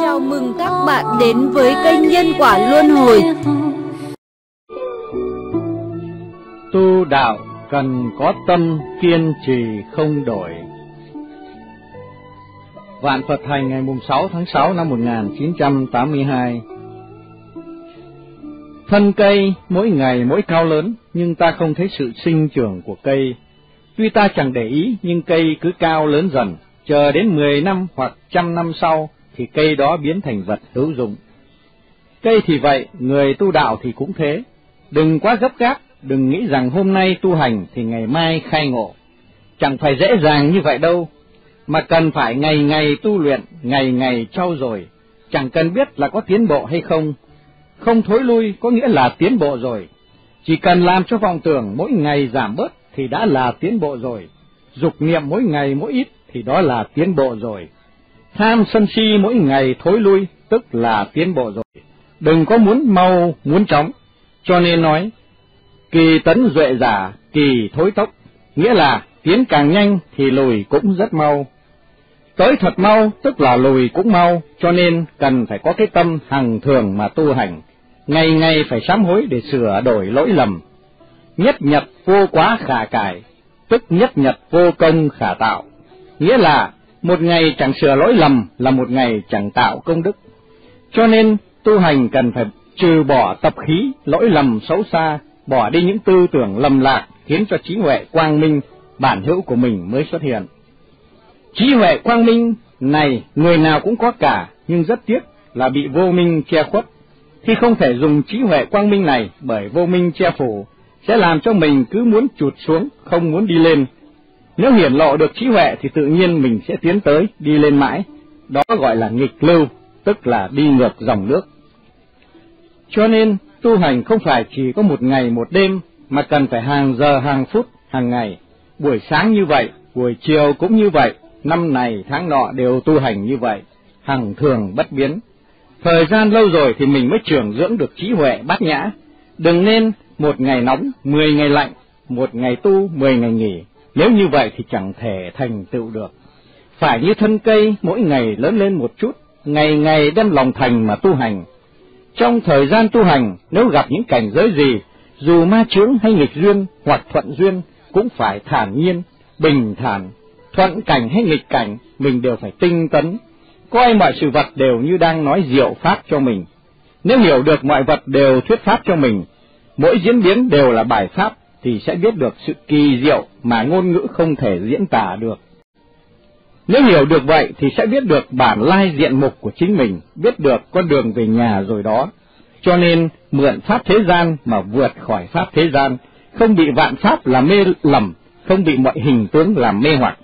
Chào mừng các bạn đến với kênh Nhân Quả Luân Hồi. Tu đạo cần có tâm kiên trì không đổi. Vạn Phật Thành ngày 6 tháng 6 năm 1982 Thân cây mỗi ngày mỗi cao lớn, nhưng ta không thấy sự sinh trưởng của cây. Tuy ta chẳng để ý, nhưng cây cứ cao lớn dần, chờ đến 10 năm hoặc trăm năm sau, thì cây đó biến thành vật hữu dụng. Cây thì vậy, người tu đạo thì cũng thế. Đừng quá gấp gáp, đừng nghĩ rằng hôm nay tu hành thì ngày mai khai ngộ. Chẳng phải dễ dàng như vậy đâu, mà cần phải ngày ngày tu luyện, ngày ngày trau dồi, chẳng cần biết là có tiến bộ hay không, không thối lui có nghĩa là tiến bộ rồi. Chỉ cần làm cho vọng tưởng mỗi ngày giảm bớt thì đã là tiến bộ rồi. Dục niệm mỗi ngày mỗi ít thì đó là tiến bộ rồi. Tham sân si mỗi ngày thối lui tức là tiến bộ rồi. Đừng có muốn mau, muốn chóng. Cho nên nói, kỳ tấn duệ giả, kỳ thối tốc. Nghĩa là tiến càng nhanh thì lùi cũng rất mau. Tới thật mau tức là lùi cũng mau, cho nên cần phải có cái tâm hằng thường mà tu hành, ngày ngày phải sám hối để sửa đổi lỗi lầm. Nhất nhật vô quá khả cải, tức nhất nhật vô công khả tạo, nghĩa là một ngày chẳng sửa lỗi lầm là một ngày chẳng tạo công đức. Cho nên tu hành cần phải trừ bỏ tập khí, lỗi lầm xấu xa, bỏ đi những tư tưởng lầm lạc khiến cho trí huệ quang minh bản hữu của mình mới xuất hiện. Trí huệ quang minh này người nào cũng có cả, nhưng rất tiếc là bị vô minh che khuất. Khi không thể dùng trí huệ quang minh này bởi vô minh che phủ, sẽ làm cho mình cứ muốn chụt xuống, không muốn đi lên. Nếu hiển lộ được trí huệ thì tự nhiên mình sẽ tiến tới, đi lên mãi. Đó gọi là nghịch lưu, tức là đi ngược dòng nước. Cho nên, tu hành không phải chỉ có một ngày một đêm, mà cần phải hàng giờ, hàng phút, hàng ngày. Buổi sáng như vậy, buổi chiều cũng như vậy, năm này tháng nọ đều tu hành như vậy, hằng thường bất biến. Thời gian lâu rồi thì mình mới trưởng dưỡng được trí huệ bát nhã. Đừng nên một ngày nóng, mười ngày lạnh, một ngày tu, mười ngày nghỉ. Nếu như vậy thì chẳng thể thành tựu được. Phải như thân cây, mỗi ngày lớn lên một chút, ngày ngày đem lòng thành mà tu hành. Trong thời gian tu hành, nếu gặp những cảnh giới gì, dù ma chướng hay nghịch duyên hoặc thuận duyên, cũng phải thản nhiên, bình thản, thuận cảnh hay nghịch cảnh, mình đều phải tinh tấn, coi mọi sự vật đều như đang nói diệu pháp cho mình. Nếu hiểu được mọi vật đều thuyết pháp cho mình, mỗi diễn biến đều là bài pháp, thì sẽ biết được sự kỳ diệu mà ngôn ngữ không thể diễn tả được. Nếu hiểu được vậy thì sẽ biết được bản lai diện mục của chính mình, biết được con đường về nhà rồi đó. Cho nên mượn pháp thế gian mà vượt khỏi pháp thế gian, không bị vạn pháp làm mê lầm, không bị mọi hình tướng làm mê hoặc.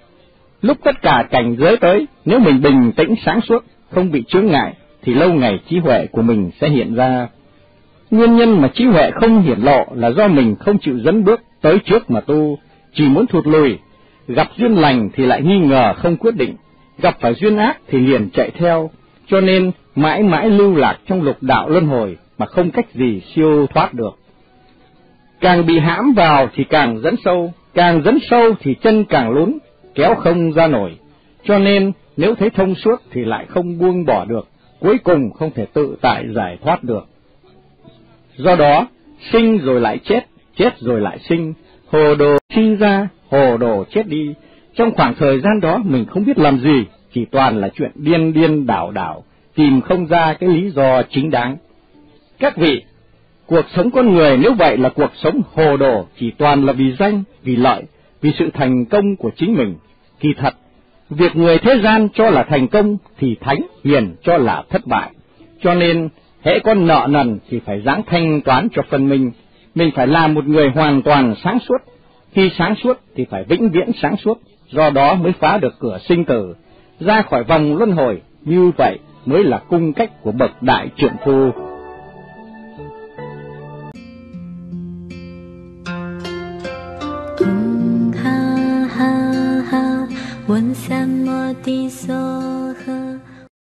Lúc tất cả cảnh giới tới, nếu mình bình tĩnh sáng suốt, không bị chướng ngại, thì lâu ngày trí huệ của mình sẽ hiện ra. Nguyên nhân mà trí huệ không hiển lộ là do mình không chịu dẫn bước tới trước mà tu, chỉ muốn thụt lùi, gặp duyên lành thì lại nghi ngờ không quyết định, gặp phải duyên ác thì liền chạy theo, cho nên mãi mãi lưu lạc trong lục đạo luân hồi mà không cách gì siêu thoát được. Càng bị hãm vào thì càng dẫn sâu, càng dẫn sâu thì chân càng lún, kéo không ra nổi, cho nên nếu thấy thông suốt thì lại không buông bỏ được, cuối cùng không thể tự tại giải thoát được. Do đó, sinh rồi lại chết, chết rồi lại sinh, hồ đồ sinh ra, hồ đồ chết đi. Trong khoảng thời gian đó mình không biết làm gì, chỉ toàn là chuyện điên điên đảo đảo, tìm không ra cái lý do chính đáng. Các vị, cuộc sống con người nếu vậy là cuộc sống hồ đồ, chỉ toàn là vì danh, vì lợi, vì sự thành công của chính mình. Kỳ thật, việc người thế gian cho là thành công thì thánh hiền cho là thất bại. Cho nên, hễ con nợ nần thì phải giáng thanh toán cho phân minh. Mình phải là một người hoàn toàn sáng suốt. Khi sáng suốt thì phải vĩnh viễn sáng suốt, do đó mới phá được cửa sinh tử, ra khỏi vòng luân hồi. Như vậy mới là cung cách của bậc đại trượng phu. 问三摩地所